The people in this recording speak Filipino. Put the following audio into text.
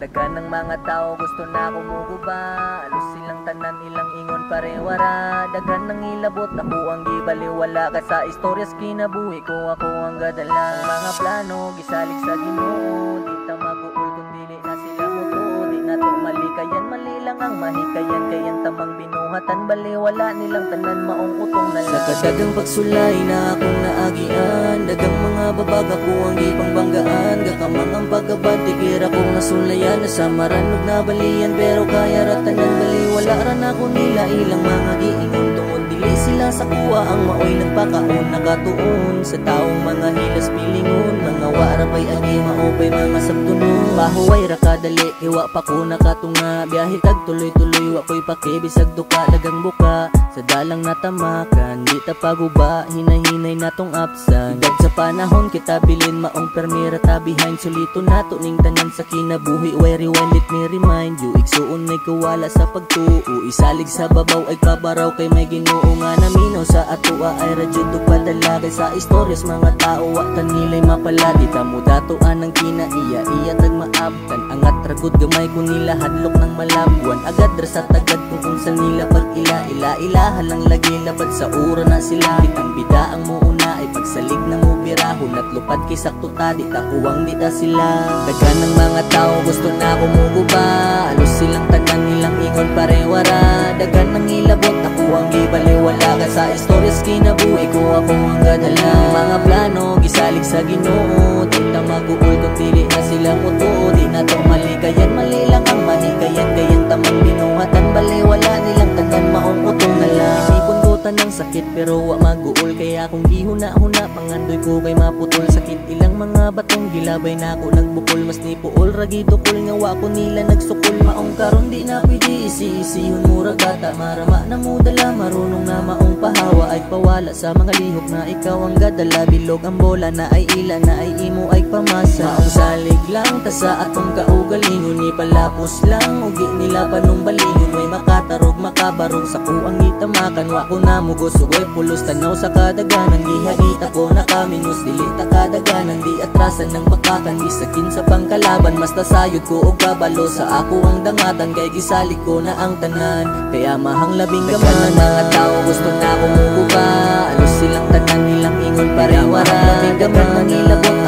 Dagan ng mga tao gusto na kumuguba Alos silang tanan ilang ingon parewara. Dagan ng ilabot ako ang gibaliwala. Ka sa istoryas kinabuhi ko ako ang gadala. Mga plano gisalig sa ginoo. Di ta maguul na sila muto Di na to malikayan mali lang ang mahikayan. Kayan tamang binuhatan baliwala nilang tanan maong utong na Sa kadagang pagsulay na akong naagian Dagang mga babaga ko ang ipang Gakamang ang pagkabad Tikira kong nasulayan. Nasa maranog na balian Pero kaya ratanan bali Wala ran ako nila ilang mga giingon. Tungod dili sila sa kuha Ang maoy nagpakaon Nakatuon. Sa taong mga hilas pilingon Mga wara pa'y agi Maopay mga sabtunon Bahuway ra kadali Iwa pa ko nakatunga Biyahe tag tuloy-tuloy Wa ko'y pakibisag duka. Dagang buka Sa dalang natamakan Di ta paguba Hinahinay natong apsan Higad sa panahon kita bilin Maong permira ta behind. Sulito nato ning tanan sa kinabuhi. Why rewind let me remind you. Iksuon may kawala sa pagtuo. Isalig sa babaw ay kabaraw Kay may ginoo nga naminaw Sa atua ay radyo padala Kay sa istoryas mga tao. Wa kanilay mapala Di ta mo datoan ang kinaiya. Iya tag maabtan Angat ragod gamay ko nila Hadlok ng malabuan Agad sa tagad kung kung sa nila Pag ila ila ilahan lang lagi Labad sa ura na sila. Kitang bida ang muuna Ay pagsalig na mo birahon At lupad kay sakto ta Di ta kuwang di ta sila. Dagan ng mga tao gusto na kumuguba Alos silang tanan nilang ingon parewara. Dagan ng ilabot Ako ang gibaliwala Ka sa istoryas kinabuhi ko Ako ang gadala. Mga plano gisalig sa ginoo. Di ta maguul kung dili na sila muto sakit Pero wa maguul Kaya kung gihuna-huna Pangandoy ko kay maputol. Sakit ilang mga batong Gilabay na ako nagbukol. Mas ni puol Ragi tukol Nga wa ko nila nagsukol. Maong karon di na pwede Isi-isihon mura gata Marama na mo dala Marunong na maong pahawa Ay pawala sa mga lihok Na ikaw ang gadala. Bilog ang bola Na ay ila Na ay imo ay pamasa. Maong salig lang Ta sa atong kaugalingon. Ni palapos lang Ugi nila panong balingon May makatarog makabarog Sa kuang itamakan. Wa ko na gusugoy Pulos tanaw sa kadaganan. Gihagita ko na kaminus Dili ta kadaganan. Di atrasan ng bakakan Gisakin sa pangkalaban. Mas tasayod ko og kabalo Sa ako ang dangatan. Kay gisalik ko na ang tanan Kaya mahang labing gaman. ng mga tao Gusto na kumukuba Alos silang tanan nilang ingon parewara Labing gaman. ilabot